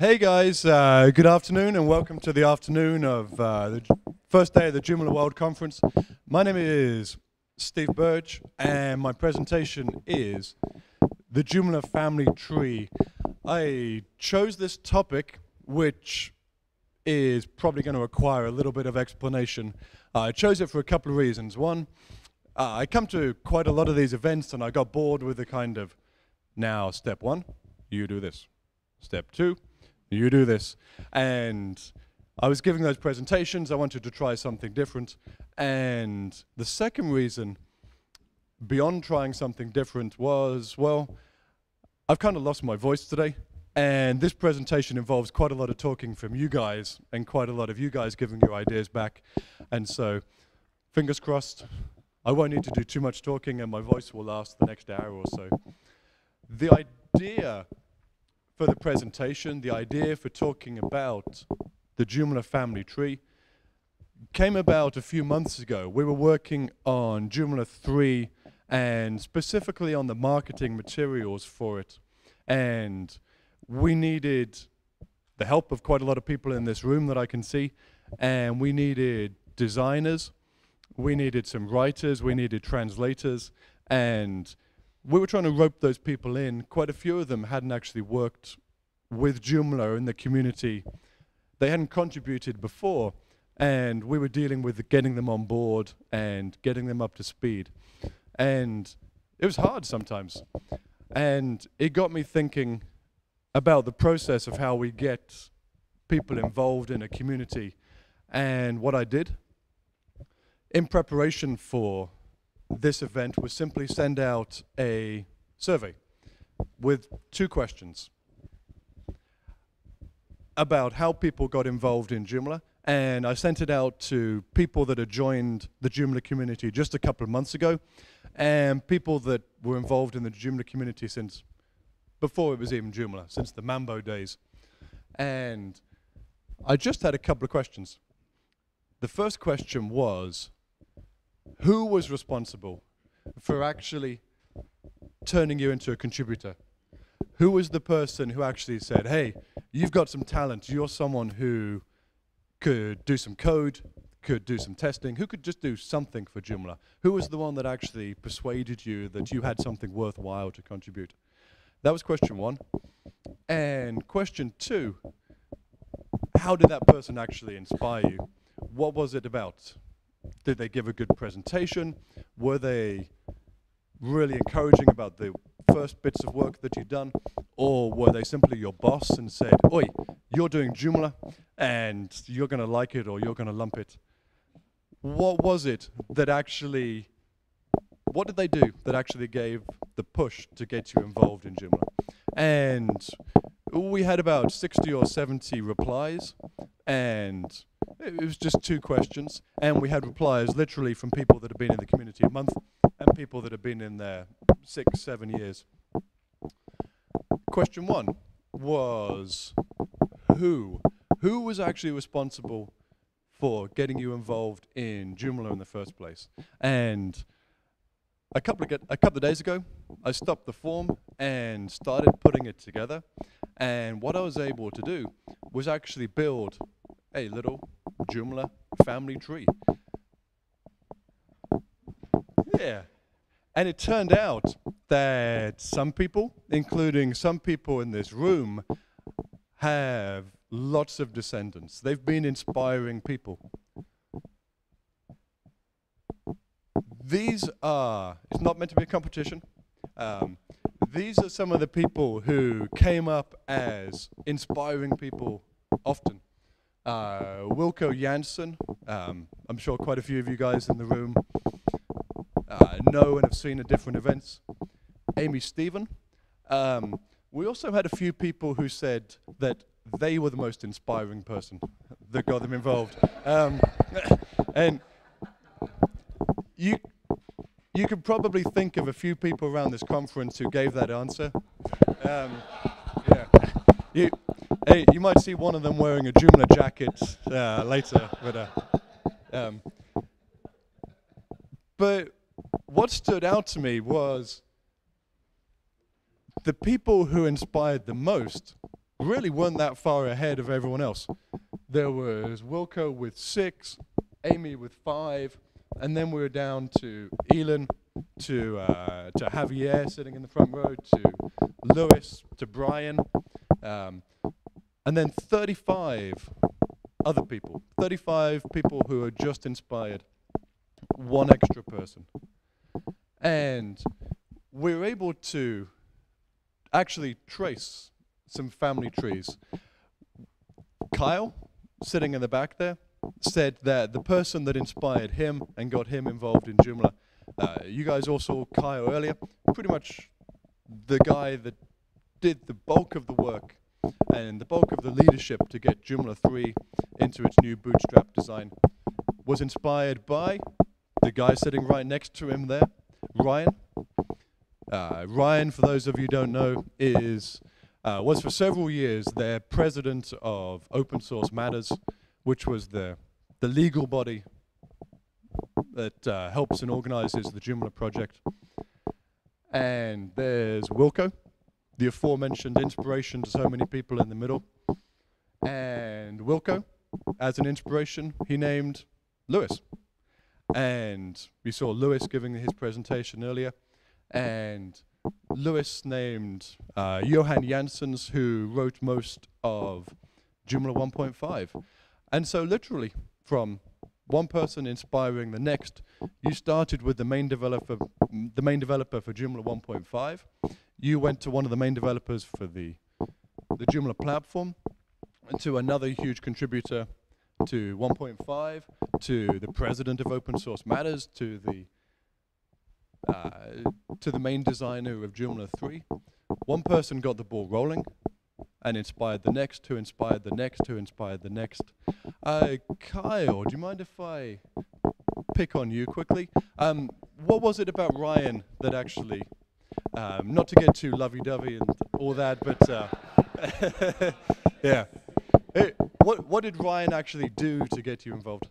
Hey guys, uh, good afternoon and welcome to the afternoon of uh, the first day of the Joomla World Conference. My name is Steve Burge and my presentation is the Joomla family tree. I chose this topic which is probably going to require a little bit of explanation. Uh, I chose it for a couple of reasons. One, uh, I come to quite a lot of these events and I got bored with the kind of now step one, you do this. Step two, you do this. And I was giving those presentations. I wanted to try something different. And the second reason, beyond trying something different, was well, I've kind of lost my voice today. And this presentation involves quite a lot of talking from you guys and quite a lot of you guys giving your ideas back. And so, fingers crossed, I won't need to do too much talking and my voice will last the next hour or so. The idea for the presentation, the idea for talking about the Joomla family tree came about a few months ago. We were working on Joomla 3 and specifically on the marketing materials for it. And we needed the help of quite a lot of people in this room that I can see. And we needed designers, we needed some writers, we needed translators, and we were trying to rope those people in. Quite a few of them hadn't actually worked with Joomla in the community. They hadn't contributed before, and we were dealing with getting them on board and getting them up to speed. And it was hard sometimes. And it got me thinking about the process of how we get people involved in a community. And what I did in preparation for this event was simply send out a survey with two questions about how people got involved in Joomla. And I sent it out to people that had joined the Joomla community just a couple of months ago, and people that were involved in the Joomla community since before it was even Joomla, since the Mambo days. And I just had a couple of questions. The first question was, who was responsible for actually turning you into a contributor? Who was the person who actually said, hey, you've got some talent, you're someone who could do some code, could do some testing, who could just do something for Joomla? Who was the one that actually persuaded you that you had something worthwhile to contribute? That was question one. And question two, how did that person actually inspire you? What was it about? Did they give a good presentation? Were they really encouraging about the first bits of work that you'd done? Or were they simply your boss and said, Oi, you're doing Joomla and you're going to like it or you're going to lump it? What was it that actually, what did they do that actually gave the push to get you involved in Joomla? And we had about 60 or 70 replies and it was just two questions, and we had replies literally from people that have been in the community a month and people that have been in there six, seven years. Question one was who? Who was actually responsible for getting you involved in Joomla in the first place? And a couple of a couple of days ago, I stopped the form and started putting it together. And what I was able to do was actually build a little Joomla family tree. Yeah. And it turned out that some people, including some people in this room, have lots of descendants. They've been inspiring people. These are, it's not meant to be a competition. Um, these are some of the people who came up as inspiring people often uh, Wilco Jansen. Um, I'm sure quite a few of you guys in the room uh, know and have seen at different events. Amy Stephen. Um, we also had a few people who said that they were the most inspiring person that got them involved. Um, and you, you could probably think of a few people around this conference who gave that answer. Um, yeah. You, Hey, you might see one of them wearing a Joomla jacket uh, later, but uh, um, but what stood out to me was the people who inspired the most really weren't that far ahead of everyone else. There was Wilco with six, Amy with five, and then we were down to Elon, to uh, to Javier sitting in the front row, to Lewis, to Brian, um, and then 35 other people. 35 people who are just inspired one extra person. And we're able to actually trace some family trees. Kyle, sitting in the back there, said that the person that inspired him and got him involved in Joomla, uh, you guys all saw Kyle earlier, pretty much the guy that did the bulk of the work and the bulk of the leadership to get Joomla 3 into its new bootstrap design was inspired by the guy sitting right next to him there, Ryan. Uh, Ryan, for those of you who don't know, is uh, was for several years their president of Open Source Matters, which was the the legal body that uh, helps and organizes the Joomla project. And there's Wilco, the aforementioned inspiration to so many people in the middle. And Wilco, as an inspiration, he named Lewis. And we saw Lewis giving his presentation earlier. And Lewis named uh, Johan Janssens, who wrote most of Joomla 1.5. And so, literally, from one person inspiring the next, you started with the main developer, the main developer for Joomla 1.5. You went to one of the main developers for the the Joomla platform, and to another huge contributor to 1.5, to the president of Open Source Matters, to the uh, to the main designer of Joomla 3. One person got the ball rolling and inspired the next, who inspired the next, who inspired the next. Uh, Kyle, do you mind if I pick on you quickly? Um, what was it about Ryan that actually, um, not to get too lovey-dovey and all that, but uh, yeah. What, what did Ryan actually do to get you involved?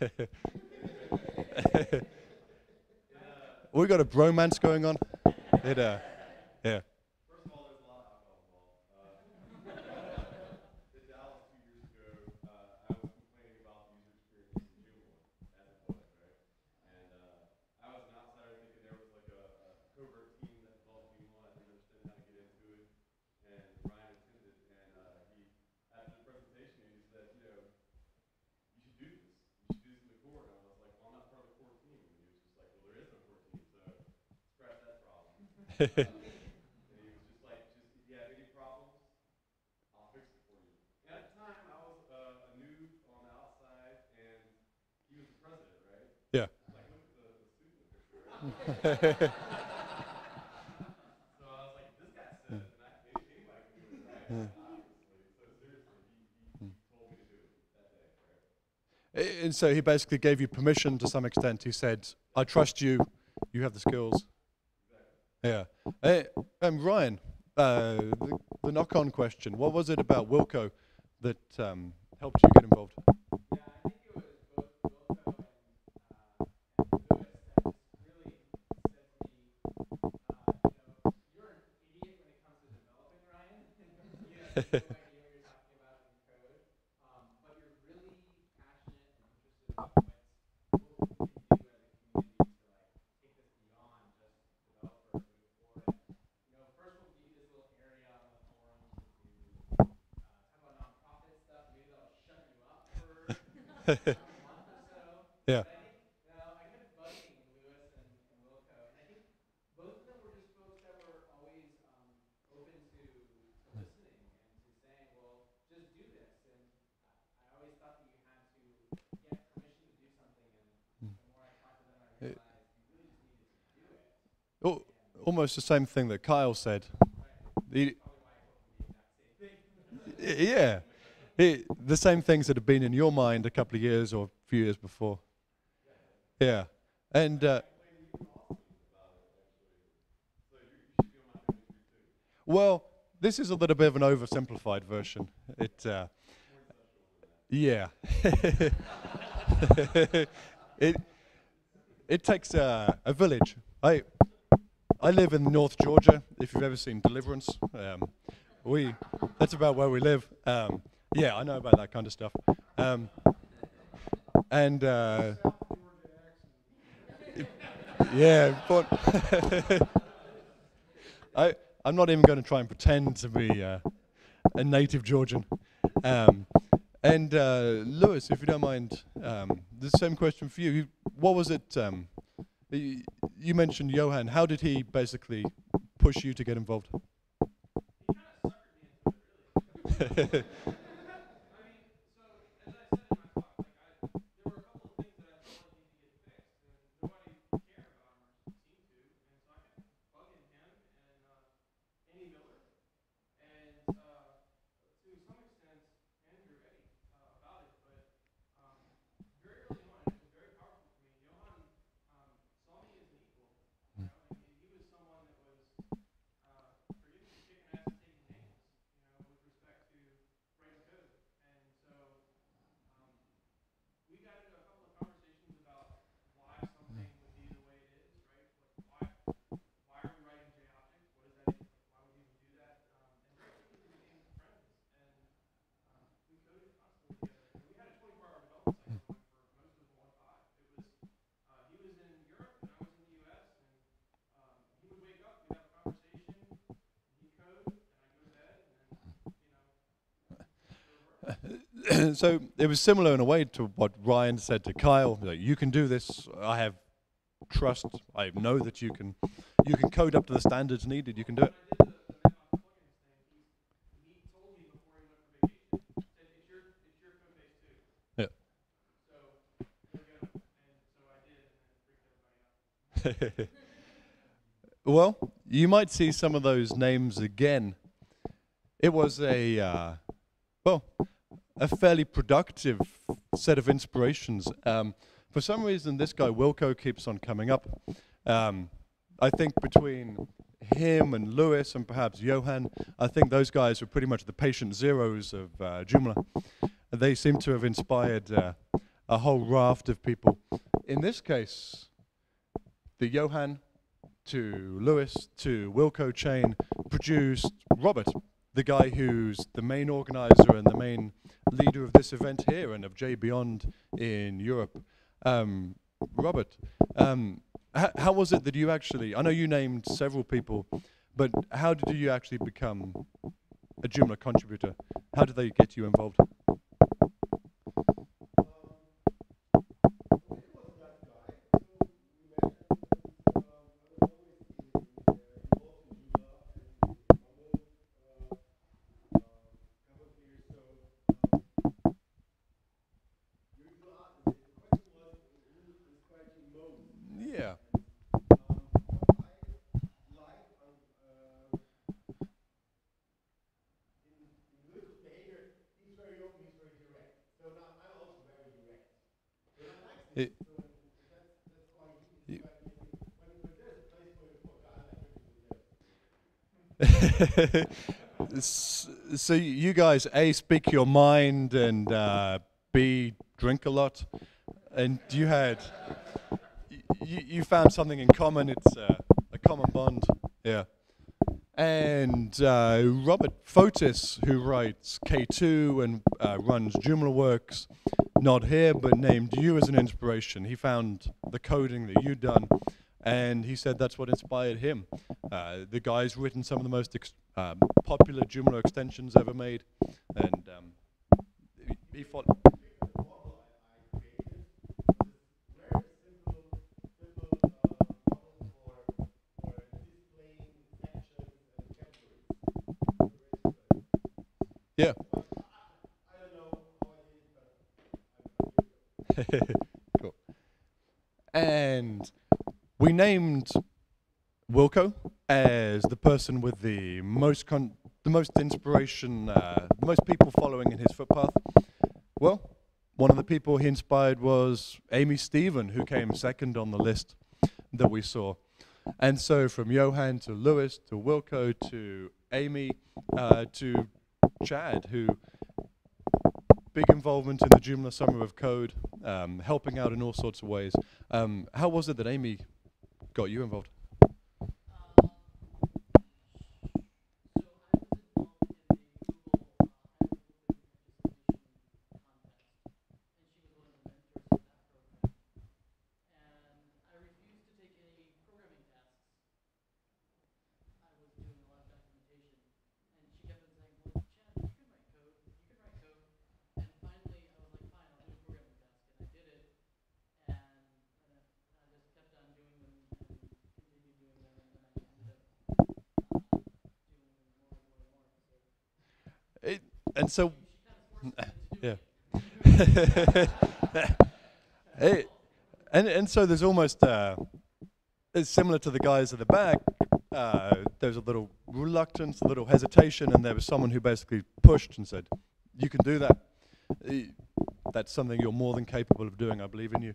we got a bromance going on. It, uh, yeah. and he was just like, just if you have any problems, I'll fix it for you. And at the time, I was uh, a noob on the outside, and he was the president, right? Yeah. Like, look at the, the suit in the picture, right? so I was like, this guy said it, and I, any- anybody can do it, right? Obviously. So seriously, he, he, he told me to do it that day, right? A- And so he basically gave you permission to some extent. He said, I trust you, you have the skills. Yeah. Eh, um, Ryan, uh, the, the knock on question what was it about Wilco that um, helped you get involved? Yeah, I think it was both Wilco and, uh, and Lewis that just really said to me, uh, you know, you're an idiot when it comes to developing, Ryan. you have no idea what you're talking about in code, um, but you're really passionate and interested in what's, what we can do as a community to like take this beyond just developers moving forward. And, you know, first we'll give you this little area on the forum to do, uh, talk about nonprofit stuff. Maybe that'll shut you up for a month or so. Yeah. But I think, you know, I kept bugging Lewis and, and Wilco, and I think both of them were just folks that were always um, open to, to listening and to saying, well, just do this. And I, I always thought that you had to get permission to do something, and the more I talked to them, I Eh. realized you really just needed to do it. Al- almost the same thing that Kyle said. He- yeah. It, the same things that have been in your mind a couple of years or a few years before. Yeah. And uh, well, this is a little bit of an oversimplified version. It uh, yeah. it it takes a, a village. I I live in North Georgia. If you've ever seen Deliverance, um, we that's about where we live. Um, yeah, I know about that kind of stuff. Um, and uh, yeah, but I I'm not even going to try and pretend to be uh, a native Georgian. Um, and uh, Lewis, if you don't mind, um, the same question for you. what was it? Um, you mentioned Johan. How did he basically push you to get involved? so it was similar in a way to what Ryan said to Kyle. Like, you can do this. I have trust. I know that you can. You can code up to the standards needed. You can do it. Yeah. well, you might see some of those names again. It was a uh, a fairly productive set of inspirations. Um, for some reason, this guy Wilco keeps on coming up. Um, I think between him and Lewis and perhaps Johan, I think those guys were pretty much the patient zeros of uh, Joomla. They seem to have inspired uh, a whole raft of people. In this case, the Johan to Lewis to Wilco chain produced Robert, the guy who's the main organizer and the main leader of this event here and of J Beyond in Europe. Um, Robert, um, how was it that you actually, I know you named several people, but how did you actually become a Joomla contributor? How did they get you involved? Yeah. It- you- S- so you guys a speak your mind and uh, b drink a lot and you had you, you found something in common it's uh, a common bond yeah and uh, Robert Fotis, who writes K2 and uh, runs Joomla Works, not here, but named you as an inspiration. He found the coding that you'd done, and he said that's what inspired him. Uh, the guy's written some of the most um, popular Joomla extensions ever made, and um, he, he. Yeah. cool. And we named Wilco as the person with the most con- the most inspiration, uh, most people following in his footpath. Well, one of the people he inspired was Amy Stephen, who came second on the list that we saw. And so from Johan to Lewis to Wilco to Amy uh, to Chad, who big involvement in the Joomla Summer of Code, um, helping out in all sorts of ways. Um, how was it that Amy got you involved? Um, and so, yeah. Hey, and and so there's almost uh, it's similar to the guys at the back. Uh, there's a little reluctance, a little hesitation, and there was someone who basically pushed and said, "You can do that. That's something you're more than capable of doing. I believe in you."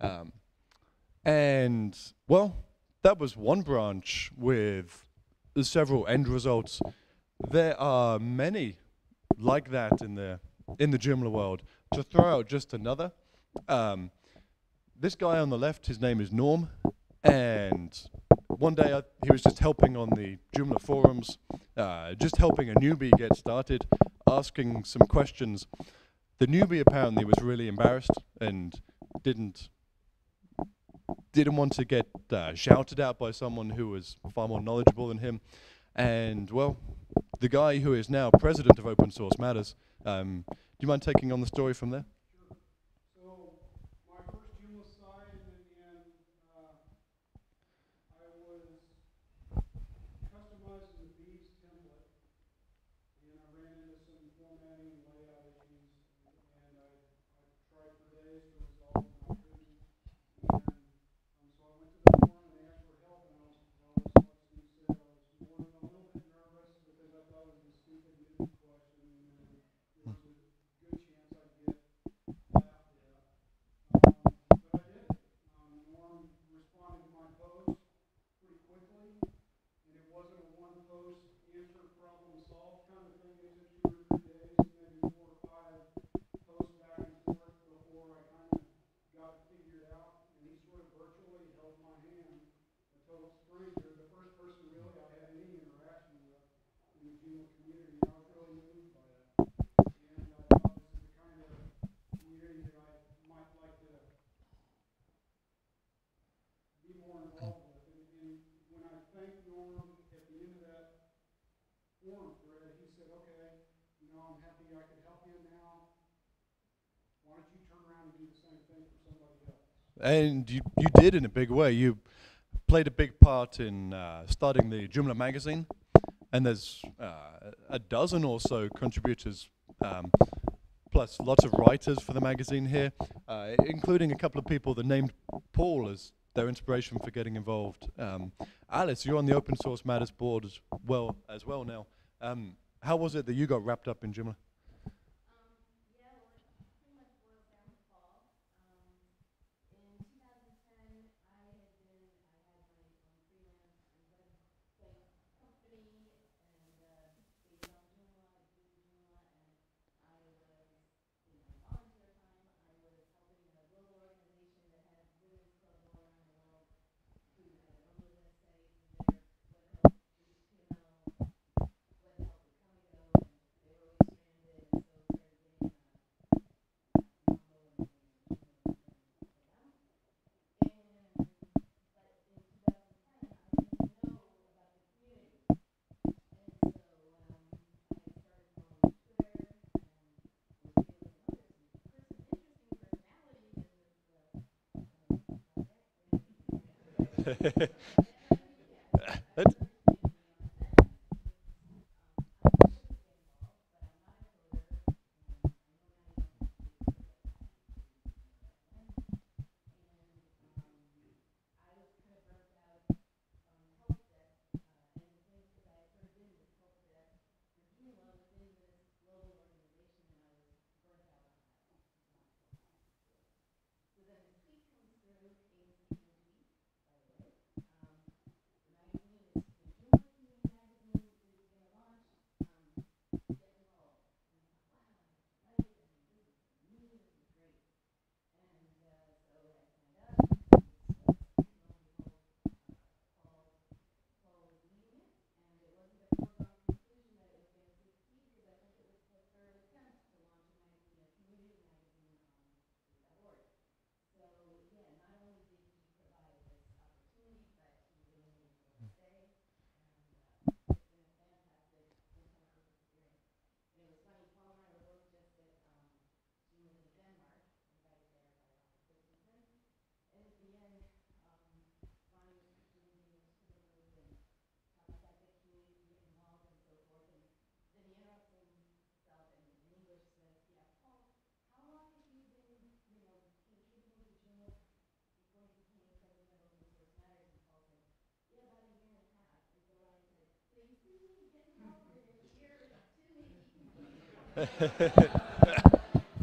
Um, and well, that was one branch with several end results. There are many like that in the in the Joomla world. To throw out just another, um, this guy on the left, his name is Norm, and one day I, he was just helping on the Joomla forums, uh, just helping a newbie get started, asking some questions. The newbie apparently was really embarrassed and didn't didn't want to get uh, shouted at by someone who was far more knowledgeable than him. And well, the guy who is now president of Open Source Matters, um, do you mind taking on the story from there? So, my first Joomla site, and, and, uh, I was customizing the Beez template, and I ran into some formatting and layout issues, and I, I tried for days to resolve them, I couldn't. And, um, so I went to the forum and asked for help, and I was, I was, like Steve said, I was more than a little bit nervous, because I thought it was a stupid new question, and there was a good chance I'd get laughed at. Um, but I did. Um, Norm responded to my post pretty quickly, and it wasn't a one post answer problem solved kind of thing. It took two or three days, maybe four or five posts back and forth before I kind of got it figured out. And he sort of virtually held my hand, a total stranger, the first person really I had any interaction with in the Joomla community. I was really moved by that. And I thought this is the kind of community that I might like to be more involved with. And, and when I thanked Norm at the end of that forum thread, he said, okay, you know, I'm happy I could help you now. Why don't you turn around and do the same thing for somebody else? And you, you did in a big way. You played a big part in uh, starting the Joomla magazine, and there's uh, a dozen or so contributors, um, plus lots of writers for the magazine here, uh, including a couple of people that named Paul as their inspiration for getting involved. Um, Alice, you're on the Open Source Matters board as well as well now. Um, how was it that you got wrapped up in Joomla? Yeah, well, it pretty much boils down to Paul. Um, in 2010, I had been, I had my own freelance and web dev company, and uh, based on Joomla, doing Joomla, and I was, in my volunteer time, I was helping a global organization that had women's clubs all around the world who had their own web sites and their web help, HTML, web help would come and go, and they were always stranded, and so we started getting, uh, That's-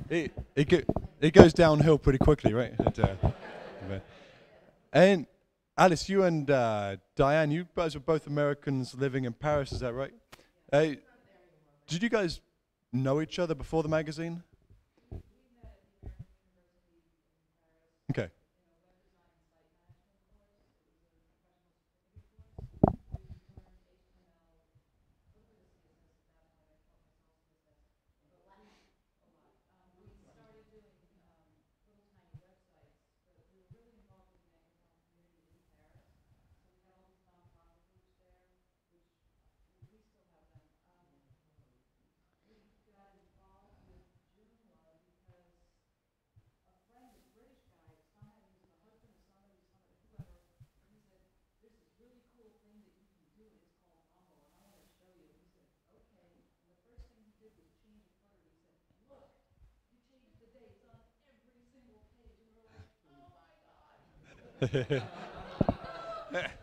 it, it, go, it goes downhill pretty quickly, right? Uh, and Alice, you and uh, Diane, you guys are both Americans living in Paris, is that right? Uh, did you guys know each other before the magazine? Okay. That-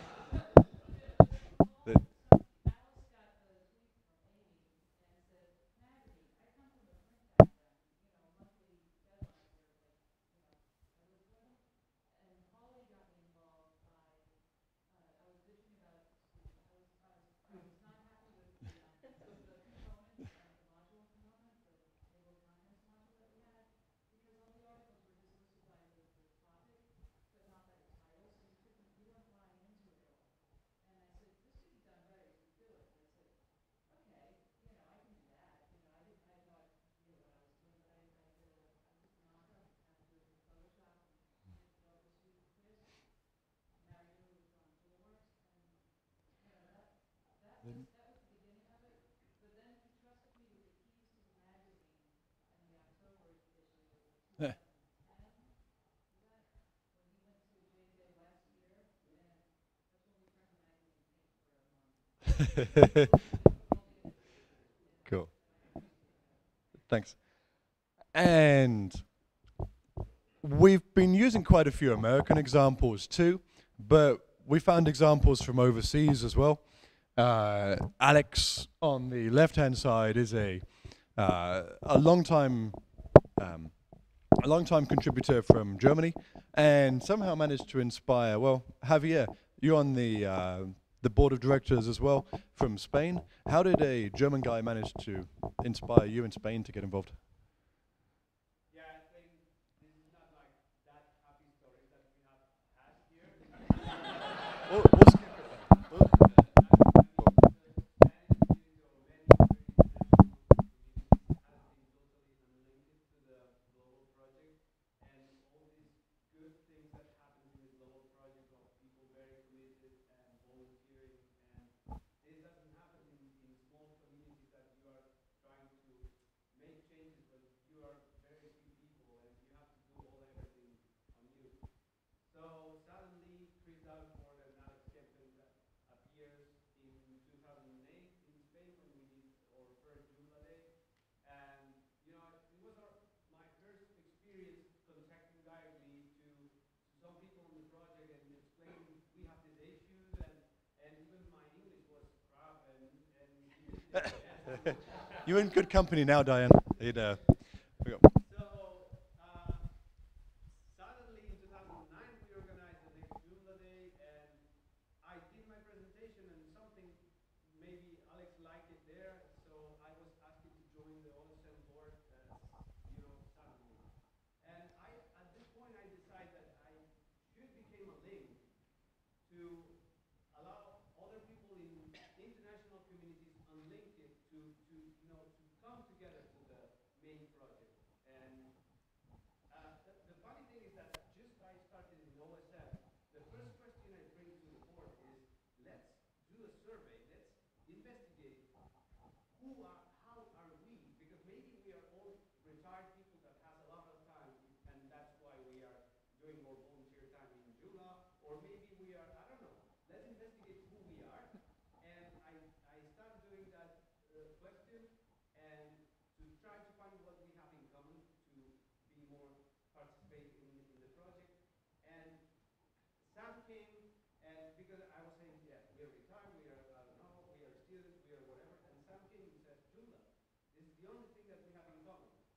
Yeah. cool. Thanks. And we've been using quite a few American examples too, but we found examples from overseas as well. Uh, Alex on the left-hand side is a uh, a long-time um, a long-time contributor from Germany, and somehow managed to inspire. Well, Javier, you're on the uh, the board of directors as well from Spain. How did a German guy manage to inspire you in Spain to get involved? Yeah, I think this is not like that happy story that we have had here. We'll- we'll skip it then. We'll- So suddenly, Chris Davenport and Alex Kempkens appears in 2008 in Spain when we did our first Joomla Day. And, you know, it was our, my first experience contacting directly to, to some people on the project and explaining we have these issues and, and even my English was crap and, and You're in good company now, Diane. You'd, uh, we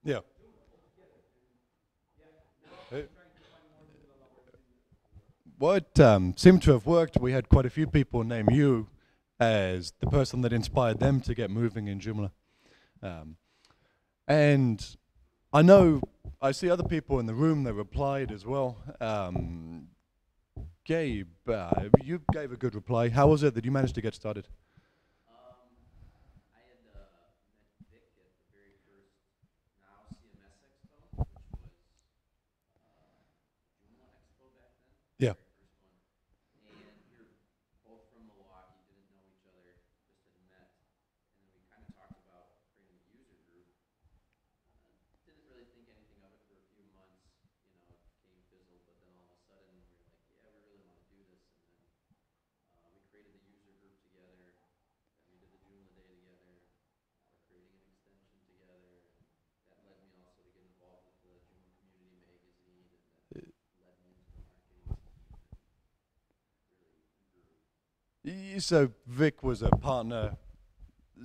Yeah. What um, seemed to have worked, we had quite a few people name you as the person that inspired them to get moving in Joomla. Um, and I know I see other people in the room that replied as well. Um, Gabe, uh, you gave a good reply. How was it that you managed to get started? so Vic was a partner,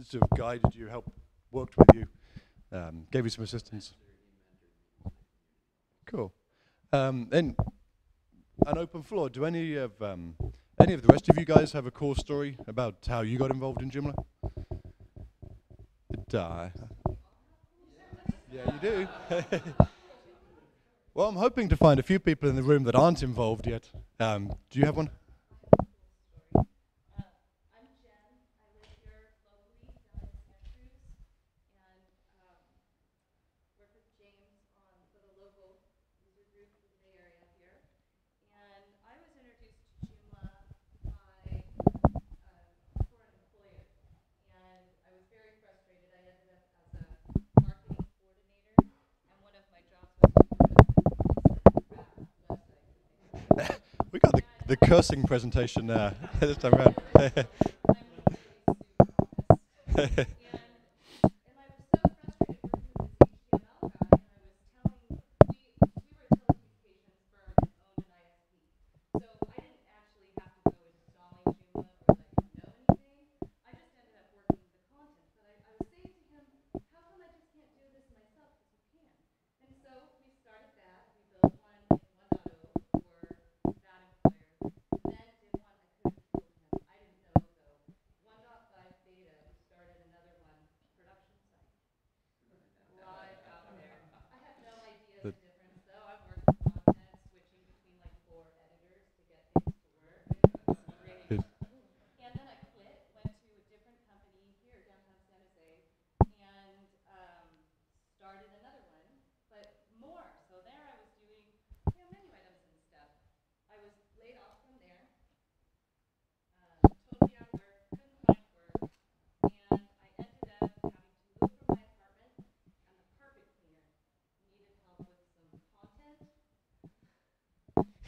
sort of guided you, helped, worked with you, um, gave you some assistance. Cool. Um, and an open floor. Do any of um, any of the rest of you guys have a cool story about how you got involved in Joomla? It, uh, yeah, you do. well, I'm hoping to find a few people in the room that aren't involved yet. Um, do you have one? the cursing presentation there this time around.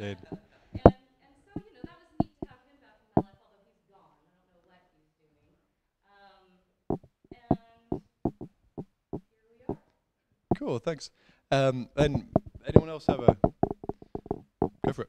Ed. Ed. And, and so, you know, that was neat to have him back in my life, although he's gone. I don't know what he's doing. Um, and here we are. Cool, thanks. Um, and anyone else have a go for it?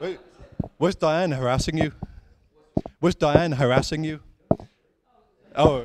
Wait, was Diane harassing you? Was Diane harassing you? Oh,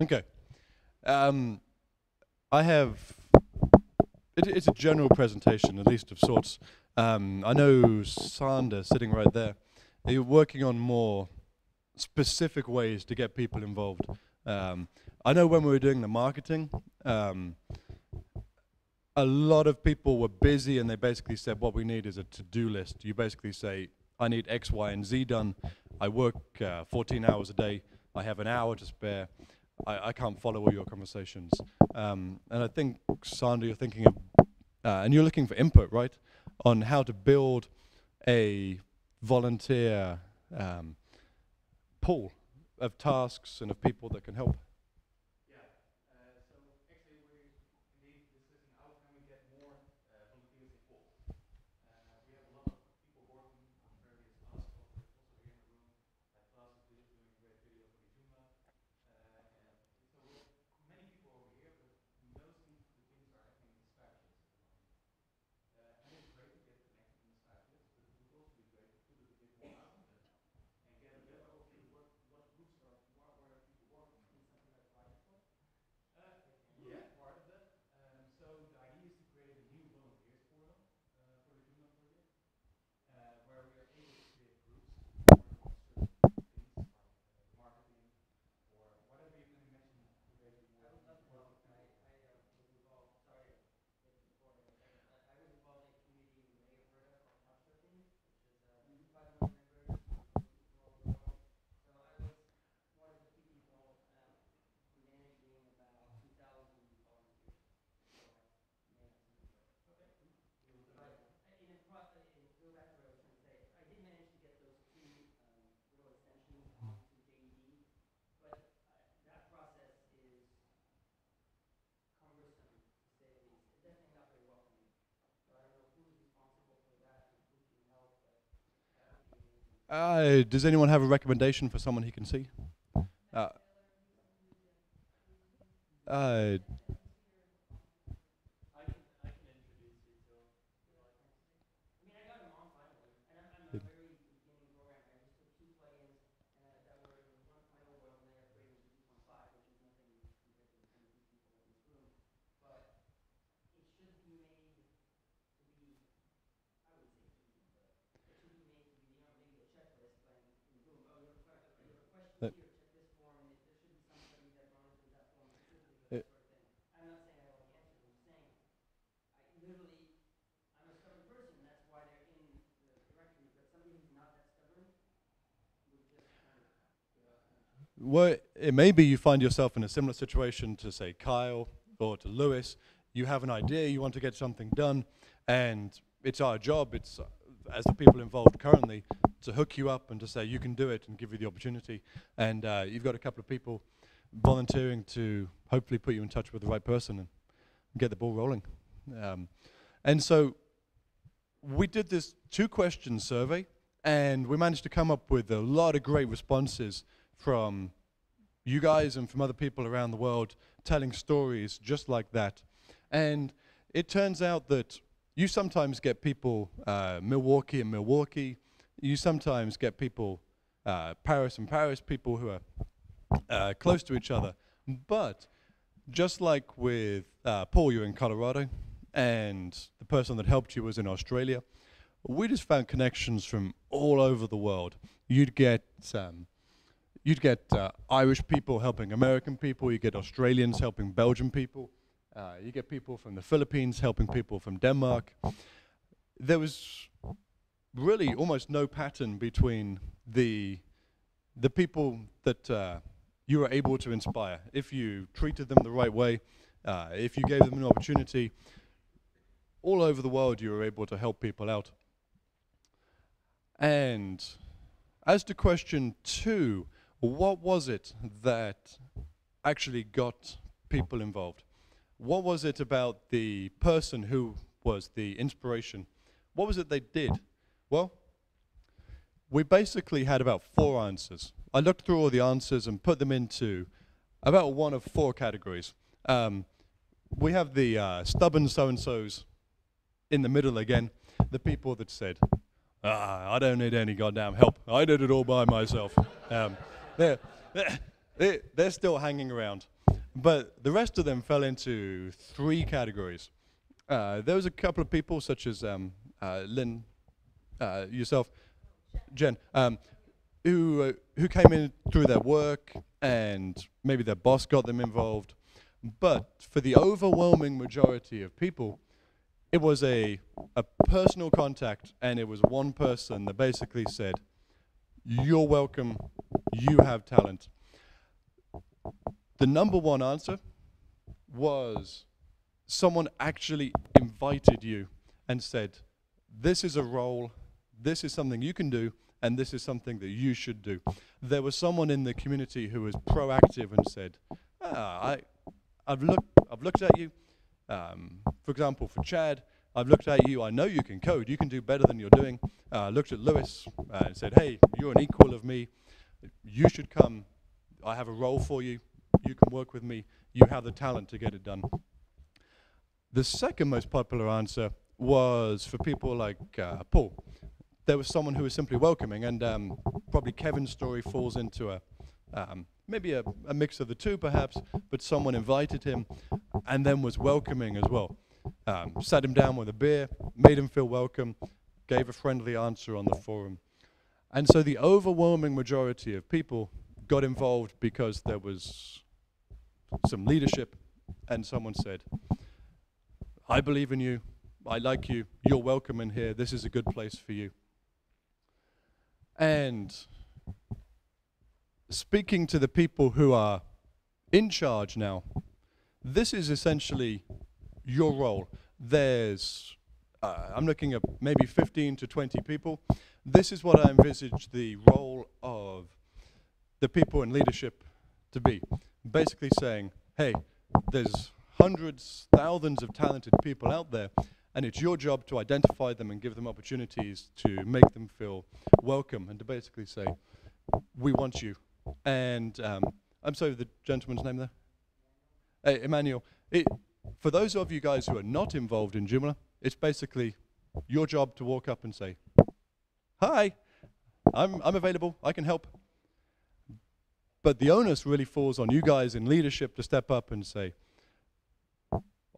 Okay. Um, I have. It, it's a general presentation, at least of sorts. Um, I know Sander sitting right there. You're working on more specific ways to get people involved. Um, I know when we were doing the marketing, um, a lot of people were busy and they basically said, What we need is a to do list. You basically say, I need X, Y, and Z done. I work uh, 14 hours a day. I have an hour to spare. I, I can't follow all your conversations. Um, and I think, Sander, you're thinking of, uh, and you're looking for input, right, on how to build a volunteer um, pool of tasks and of people that can help. Yeah, uh, so actually we're indeed discussing how can we get more uh, volunteers involved. Uh, we have a lot of people working on various tasks, also also here in the room, like Klaas is doing doing a great video for the Joomla. Uh, and so we have many people over here, but mostly the things are happening in Skype chats at the moment. Uh, and it's great to get connected in the Skype chats, but it would also be great to put it a bit more out in them and get a better overview of what, what groups are, what, what are people working on. Uh, yeah, part of that. Um, so the idea is to create a new volunteers portal uh, for the Joomla project, uh, where we are able to create groups working on certain things like uh, marketing or whatever you can imagine related more. Uh, does anyone have a recommendation for someone he can see? Uh, uh, well, it may be you find yourself in a similar situation to, say, Kyle or to Lewis. You have an idea, you want to get something done, and it's our job, it's uh, as the people involved currently, to hook you up and to say you can do it and give you the opportunity. And uh, you've got a couple of people volunteering to hopefully put you in touch with the right person and get the ball rolling. Um, and so we did this two question survey and we managed to come up with a lot of great responses from you guys and from other people around the world telling stories just like that. And it turns out that you sometimes get people uh, Milwaukee and Milwaukee. You sometimes get people uh, Paris and Paris, people who are uh, close to each other. But just like with uh, Paul, you're in Colorado, and the person that helped you was in Australia. We just found connections from all over the world. You'd get um, you'd get uh, Irish people helping American people. You get Australians helping Belgian people. Uh, you get people from the Philippines helping people from Denmark. There was really almost no pattern between the the people that uh, you were able to inspire. If you treated them the right way, uh, if you gave them an opportunity, all over the world you were able to help people out. And as to question two, what was it that actually got people involved? What was it about the person who was the inspiration? What was it they did? Well, we basically had about four answers. I looked through all the answers and put them into about one of four categories. Um, we have the uh, stubborn so and so's in the middle again, the people that said, ah, I don't need any goddamn help. I did it all by myself. Um, they're, they're, they're still hanging around. But the rest of them fell into three categories. Uh, there was a couple of people, such as um, uh, Lynn, uh, yourself, Jen, um, who, uh, who came in through their work and maybe their boss got them involved. But for the overwhelming majority of people, it was a, a personal contact and it was one person that basically said, You're welcome, you have talent. The number one answer was someone actually invited you and said, This is a role, this is something you can do, and this is something that you should do. There was someone in the community who was proactive and said, ah, I, I've, looked, I've looked at you. Um, for example, for Chad, I've looked at you. I know you can code. You can do better than you're doing. Uh, looked at Lewis uh, and said, hey, you're an equal of me. You should come. I have a role for you. You can work with me. You have the talent to get it done. The second most popular answer was for people like uh, Paul there was someone who was simply welcoming, and um, probably Kevin's story falls into a um, maybe a, a, mix of the two, perhaps. But someone invited him, and then was welcoming as well. Um, sat him down with a beer, made him feel welcome, gave a friendly answer on the forum, and so the overwhelming majority of people got involved because there was some leadership, and someone said, "I believe in you." I like you. You're welcome in here. This is a good place for you. And speaking to the people who are in charge now, this is essentially your role. There's, uh, I'm looking at maybe 15 to 20 people. This is what I envisage the role of the people in leadership to be. Basically saying, hey, there's hundreds, thousands of talented people out there and it's your job to identify them and give them opportunities to make them feel welcome and to basically say, we want you. And um, I'm sorry, the gentleman's name there? Hey, Emmanuel. It, for those of you guys who are not involved in Joomla, it's basically your job to walk up and say, hi, I'm, I'm available, I can help. But the onus really falls on you guys in leadership to step up and say,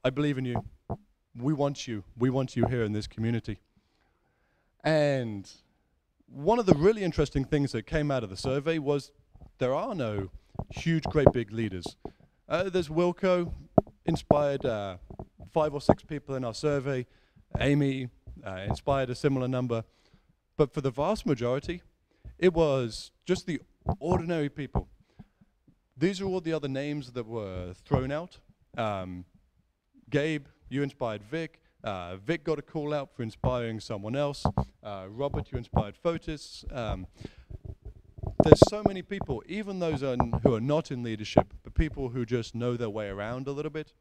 I believe in you we want you. We want you here in this community. And one of the really interesting things that came out of the survey was there are no huge, great big leaders. Uh, there's Wilco, inspired uh, five or six people in our survey. Amy uh, inspired a similar number. But for the vast majority, it was just the ordinary people. these are all the other names that were thrown out. Um, Gabe, you inspired Vic. Uh, Vic got a call out for inspiring someone else. Uh, Robert, you inspired Fotis. Um, there's so many people, even those who are not in leadership, people who just know their way around a little bit,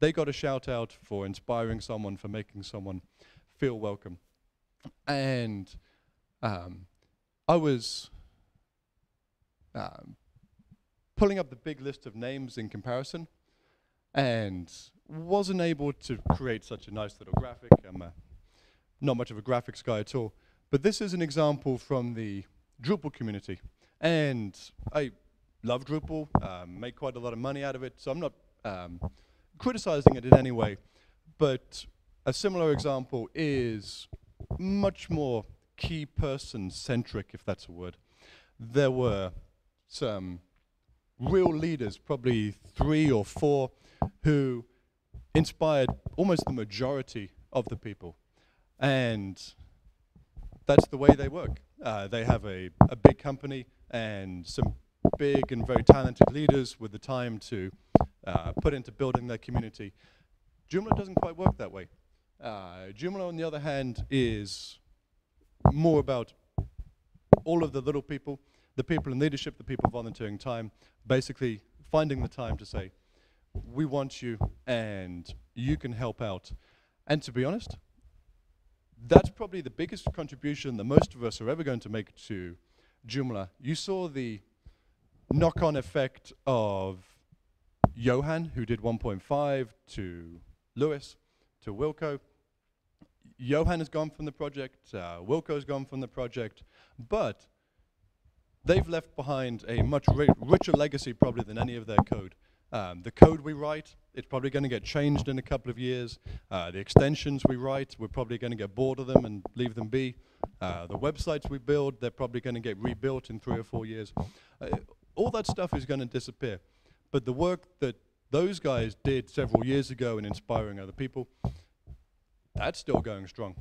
they got a shout out for inspiring someone, for making someone feel welcome. And um, I was um, pulling up the big list of names in comparison and wasn't able to create such a nice little graphic. I'm a, not much of a graphics guy at all. But this is an example from the Drupal community. And I love Drupal, um, make quite a lot of money out of it, so I'm not um, criticizing it in any way. But a similar example is much more key person centric, if that's a word. There were some real leaders, probably three or four, who inspired almost the majority of the people. And that's the way they work. Uh, they have a, a big company and some big and very talented leaders with the time to uh, put into building their community. Joomla doesn't quite work that way. Uh, Joomla, on the other hand, is more about all of the little people, the people in leadership, the people volunteering time, basically finding the time to say, we want you and you can help out. And to be honest, that's probably the biggest contribution that most of us are ever going to make to Joomla. You saw the knock-on effect of Johan, who did 1.5, to Lewis, to Wilco. Johan has gone from the project, uh, Wilco's gone from the project, but they've left behind a much ri richer legacy probably than any of their code. Um, the code we write, it's probably going to get changed in a couple of years. Uh, the extensions we write, we're probably going to get bored of them and leave them be. Uh, the websites we build, they're probably going to get rebuilt in three or four years. Uh, all that stuff is going to disappear. But the work that those guys did several years ago in inspiring other people, that's still going strong.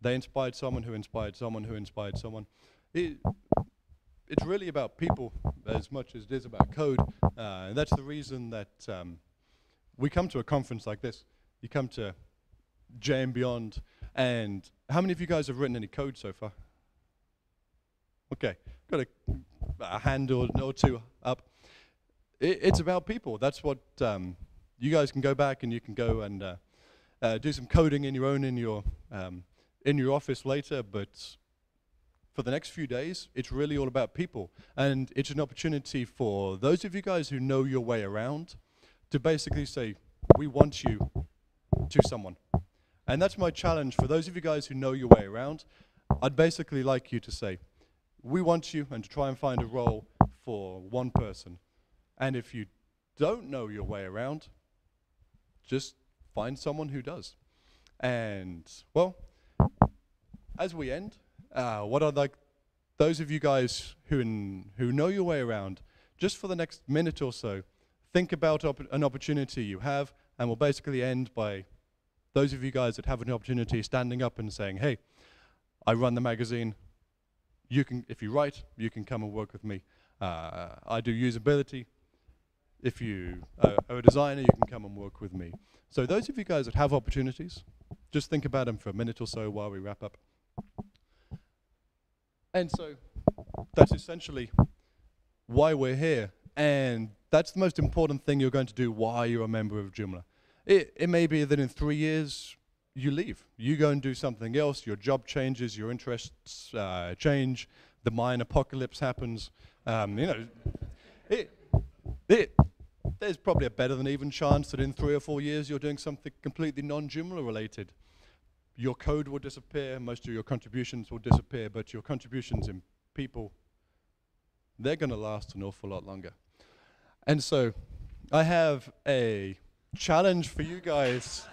They inspired someone who inspired someone who inspired someone. It, it's really about people as much as it is about code. Uh, and that's the reason that um, we come to a conference like this. You come to J and Beyond, and how many of you guys have written any code so far? Okay, got a, a hand or, or two up. It, it's about people. That's what um, you guys can go back and you can go and uh, uh, do some coding in your own in your um, in your office later. But for the next few days, it's really all about people. And it's an opportunity for those of you guys who know your way around to basically say, we want you to someone. And that's my challenge for those of you guys who know your way around. I'd basically like you to say, we want you, and to try and find a role for one person. And if you don't know your way around, just find someone who does. And, well, as we end, uh, what I'd like those of you guys who, in, who know your way around, just for the next minute or so, think about op an opportunity you have, and we'll basically end by those of you guys that have an opportunity standing up and saying, hey, I run the magazine. You can, if you write, you can come and work with me. Uh, I do usability. If you are a designer, you can come and work with me. So those of you guys that have opportunities, just think about them for a minute or so while we wrap up. And so that's essentially why we're here. And that's the most important thing you're going to do while you're a member of Joomla. It, it may be that in three years you leave. You go and do something else, your job changes, your interests uh, change, the Mayan apocalypse happens. Um, you know, it, it, there's probably a better than even chance that in three or four years you're doing something completely non-Joomla related your code will disappear, most of your contributions will disappear, but your contributions in people, they're going to last an awful lot longer. And so I have a challenge for you guys.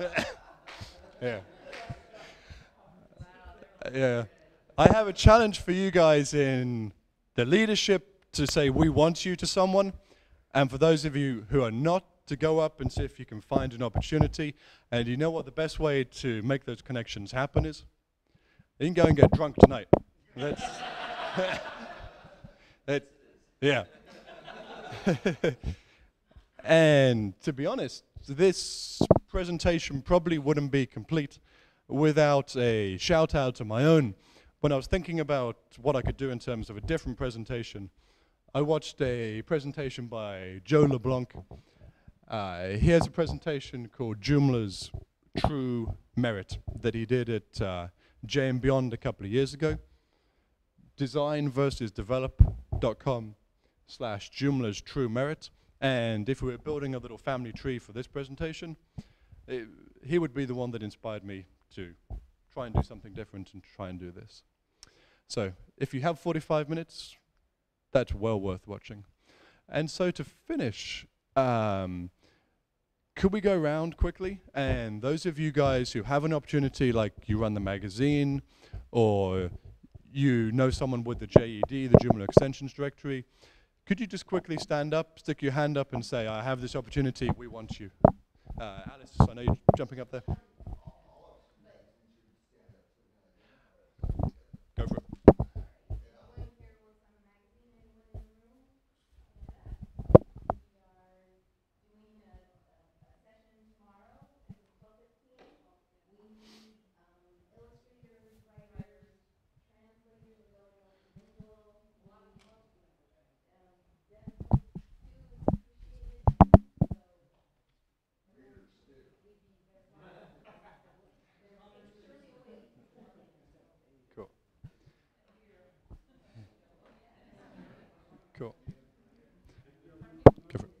yeah. Yeah. I have a challenge for you guys in the leadership to say we want you to someone. And for those of you who are not to go up and see if you can find an opportunity. And you know what the best way to make those connections happen is? You can go and get drunk tonight. That's, that, yeah. and to be honest, this presentation probably wouldn't be complete without a shout out to my own. When I was thinking about what I could do in terms of a different presentation, I watched a presentation by Joe LeBlanc. Uh, he has a presentation called Joomla's True Merit that he did at uh, J and Beyond a couple of years ago. Design versus develop.com slash Joomla's True Merit. And if we were building a little family tree for this presentation, it, he would be the one that inspired me to try and do something different and try and do this. So if you have 45 minutes, that's well worth watching. And so to finish, um, could we go around quickly? And those of you guys who have an opportunity, like you run the magazine, or you know someone with the JED, the Joomla Extensions Directory, could you just quickly stand up, stick your hand up, and say, I have this opportunity, we want you? Uh, Alice, I know you're jumping up there. Go for it. Anyone here works on a magazine? Anyone in the room? We are doing a, a, a session tomorrow at twelve fifteen. We need, um, illustrators, writers, translators available to Kindle, a lot of help. Um, definitely do appreciate it, so. We'd be very Cool. Cool. Go for it.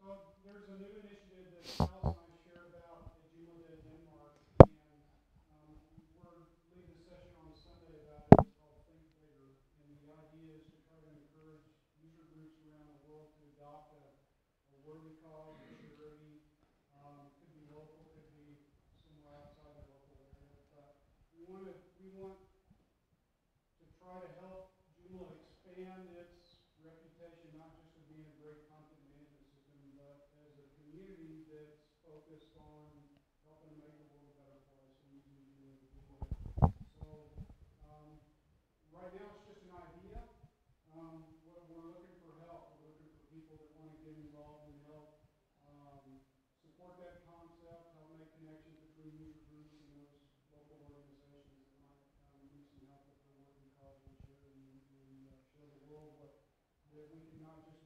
So there's a new initiative that Alice and I shared about at Joomla Day Denmark, and, um, we're leading a session on Sunday about it, it's called Think Bigger. And the idea is to try to encourage user groups around the world to adopt a, a worthy cause, a charity, um, could be local, could be somewhere outside the local area, but we wanna, we want to try to help Joomla expand its reputation, not just as being a great content management system, but as a community that's focused on helping make the world a better place and using Joomla to do that. So, um, right now it's just an idea. Um, we're, we're looking for help. We're looking for people that want to get involved and help, um, support that concept, help make connections between user groups and those local organizations that might, um, need some help with their working cause and charity and, and, uh, show the world what, that we can not just build a great content management system, but that we can help make the world a better place.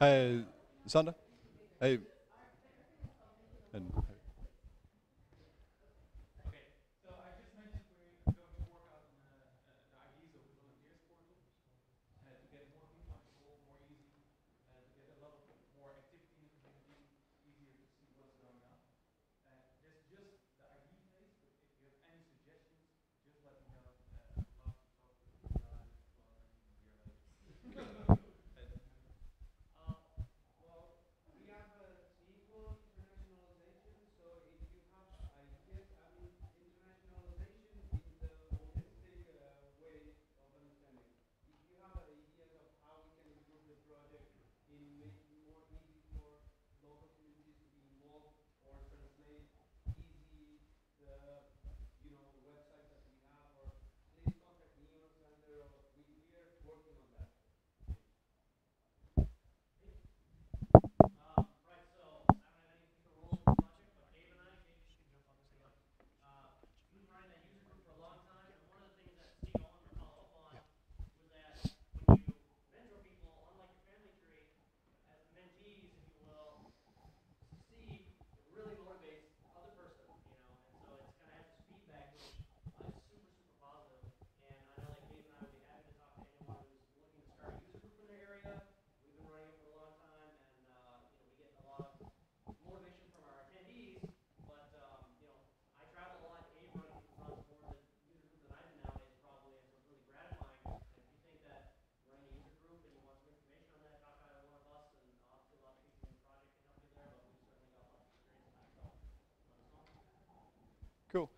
Hey, Sander? Hey. And, Cool.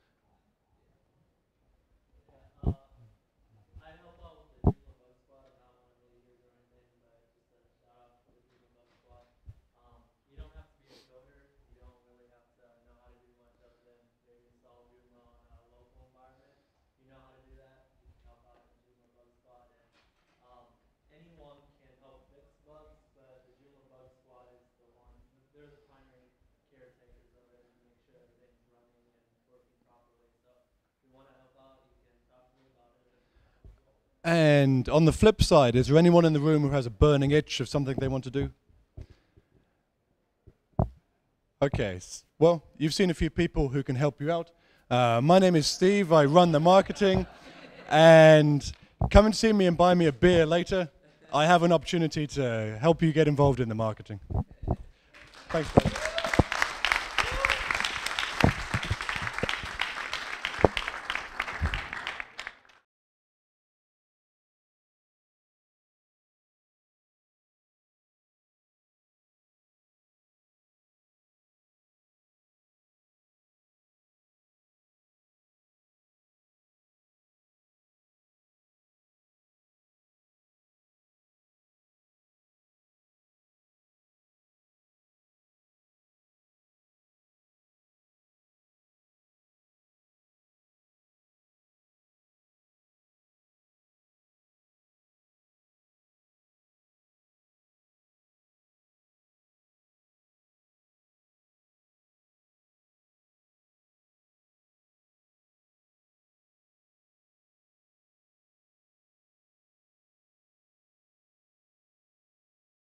And on the flip side, is there anyone in the room who has a burning itch of something they want to do? Okay, well, you've seen a few people who can help you out. Uh, my name is Steve, I run the marketing, and come and see me and buy me a beer later. I have an opportunity to help you get involved in the marketing. Thanks, guys.